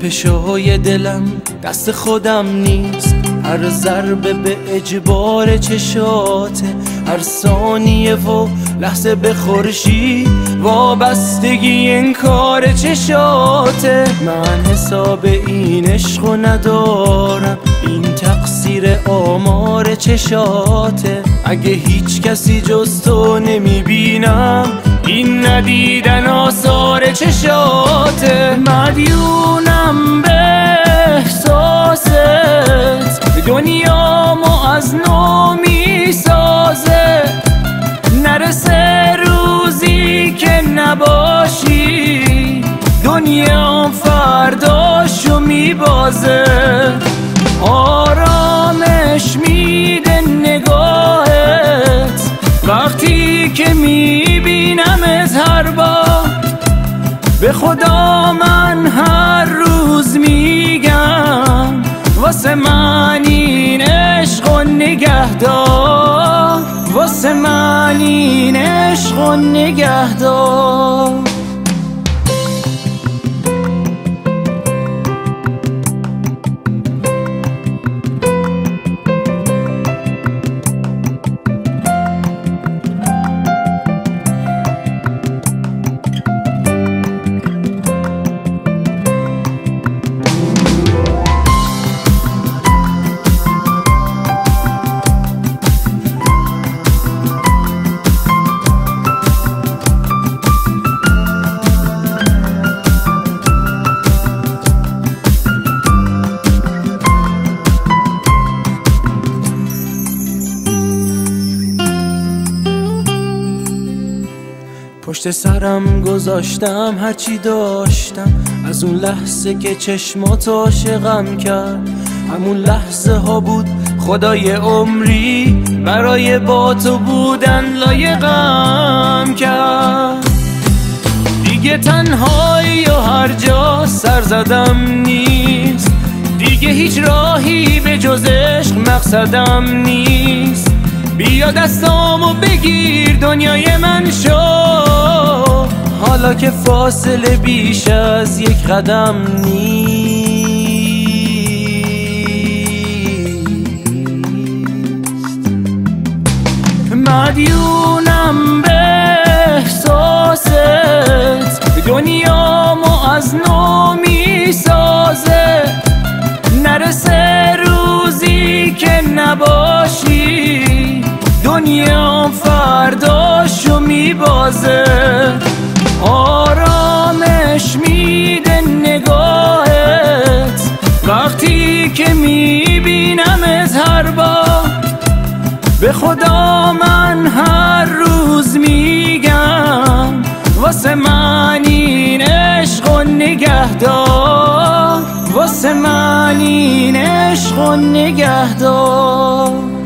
تپشای دلم دست خودم نیست. هر ضربه به اجبار چشاته هر ثانیه و لحظه به خورشید وابستگی این کار چشاته من حساب این عشق ندارم. این تقصیر آمار چشاته اگه هیچ کسی جز تو نمی‌بینم این ندیدن آثار چشاته مدیونم به احساست. دنیامو از نو می‌سازه نرسه روزی که نباشی. دنیا فرداشو میبازه. آرامش میده نگاهت. وقتی که میبینمت به خدا من هر روز میگم واسه من این عشق و نگهدار. واسه من این عشق و نگهدار. پشت سرم گذاشتم هرچی داشتم. از اون لحظه که چشمات عاشقم کرد. همون لحظه ها بود خدای عمری برای با تو بودن لایقم کرد. دیگه تنهایی و هر جا سر زدم نیست. دیگه هیچ راهی به جز عشق مقصدم نیست. بیا دستامو بگیر دنیای من شو حالا که فاصله بیش از یک قدم نیست. مدیونم به احساست. دنیامو از نو می‌سازه. نرسه روزی که نباشی. دنیا فرداشو میبازه. به خدا من هر روز میگم واسه من این عشق و نگهدار. واسه من این عشق و نگهدار.